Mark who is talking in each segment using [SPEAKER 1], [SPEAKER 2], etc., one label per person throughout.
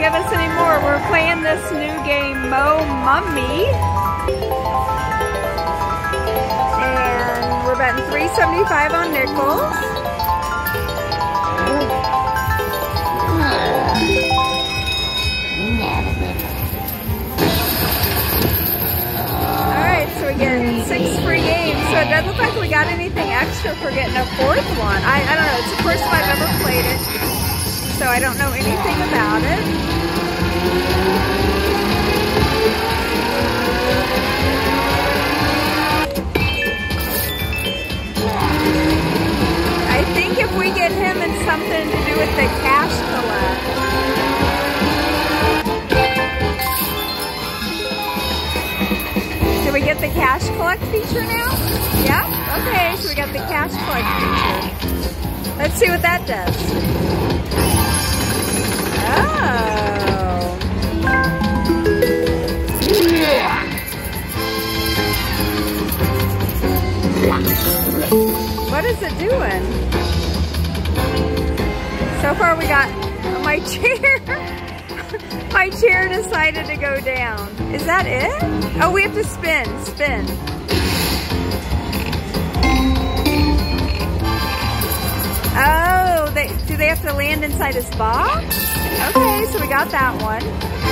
[SPEAKER 1] give us. We're playing this new game, Mo Mummy. And we're betting 375 on nickels. Alright, so we get six free games. So it doesn't look like we got anything extra for getting a fourth one. I, I don't know. It's the first time I've ever. So I don't know anything about it. I think if we get him in something to do with the cash collect. we get the cash collect feature now? Yeah? Okay, so we got the cash collect feature. Let's see what that does. What is it doing? So far we got my chair. My chair decided to go down. Is that it? Oh, we have to spin, spin. Oh, they, do they have to land inside this box? Okay, so we got that one.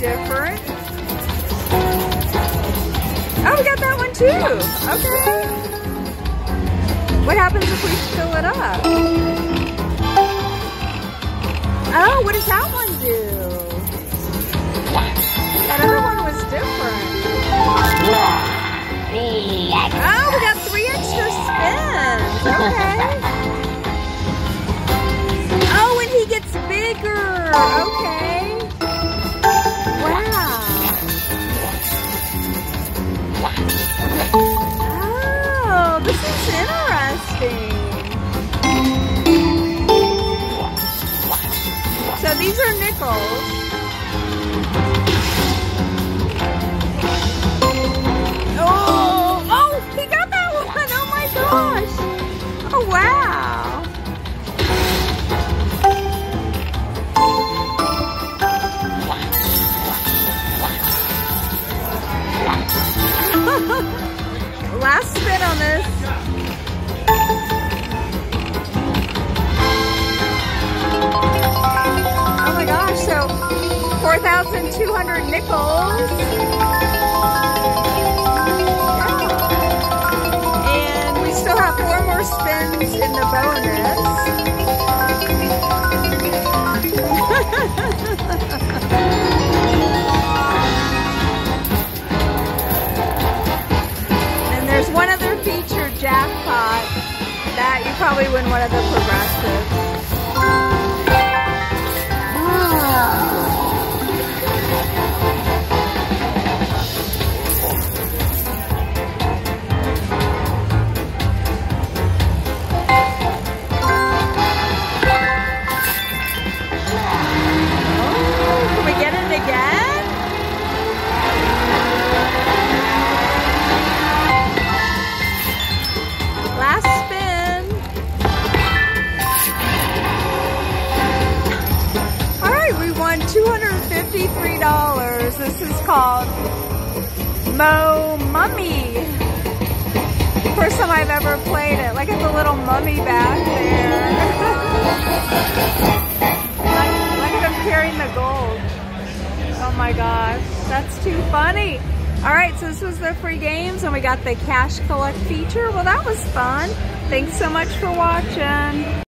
[SPEAKER 1] Different. Oh, we got that one too. Okay. What happens if we fill it up? These are nickels. Oh, oh, he got that one. Oh my gosh. Oh, wow. 4,200 nickels. And we still have four more spins in the bonus. and there's one other feature jackpot that you probably win one of the progressives. $253. This is called Mo Mummy. First time I've ever played it. Look at the little mummy back there. look, at him carrying the gold. Oh my gosh, that's too funny. All right, so this was the free games and we got the cash collect feature. Well, that was fun. Thanks so much for watching.